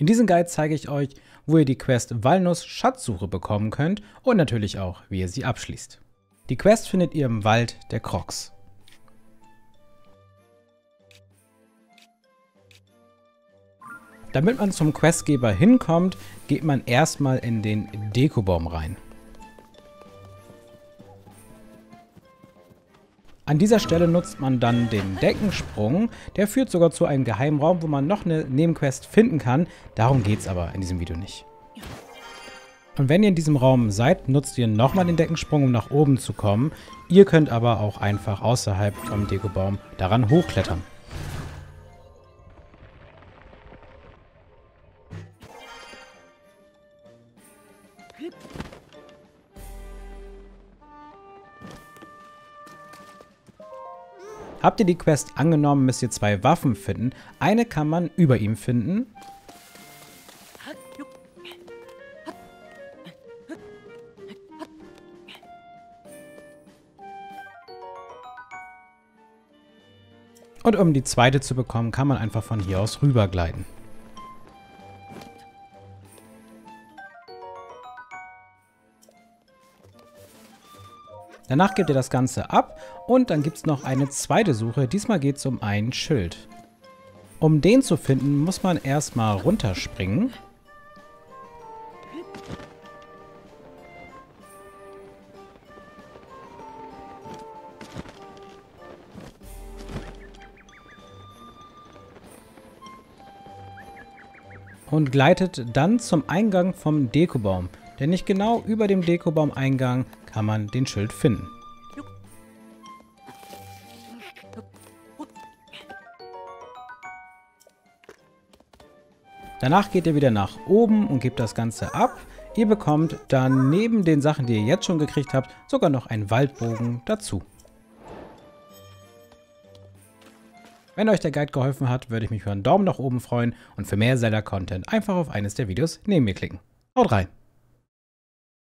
In diesem Guide zeige ich euch, wo ihr die Quest Walnuss Schatzsuche bekommen könnt und natürlich auch, wie ihr sie abschließt. Die Quest findet ihr im Wald der Crocs. Damit man zum Questgeber hinkommt, geht man erstmal in den Dekobaum rein. An dieser Stelle nutzt man dann den Deckensprung. Der führt sogar zu einem geheimen Raum, wo man noch eine Nebenquest finden kann. Darum geht es aber in diesem Video nicht. Und wenn ihr in diesem Raum seid, nutzt ihr nochmal den Deckensprung, um nach oben zu kommen. Ihr könnt aber auch einfach außerhalb vom Dekobaum daran hochklettern. Habt ihr die Quest angenommen, müsst ihr zwei Waffen finden. Eine kann man über ihm finden. Und um die zweite zu bekommen, kann man einfach von hier aus rübergleiten. Danach gebt ihr das Ganze ab und dann gibt es noch eine zweite Suche. Diesmal geht es um ein Schild. Um den zu finden, muss man erstmal runterspringen. Und gleitet dann zum Eingang vom Dekobaum. Denn nicht genau über dem Dekobaum-Eingang kann man den Schild finden. Danach geht ihr wieder nach oben und gebt das Ganze ab. Ihr bekommt dann neben den Sachen, die ihr jetzt schon gekriegt habt, sogar noch einen Waldbogen dazu. Wenn euch der Guide geholfen hat, würde ich mich über einen Daumen nach oben freuen und für mehr Zelda-Content einfach auf eines der Videos neben mir klicken. Haut rein!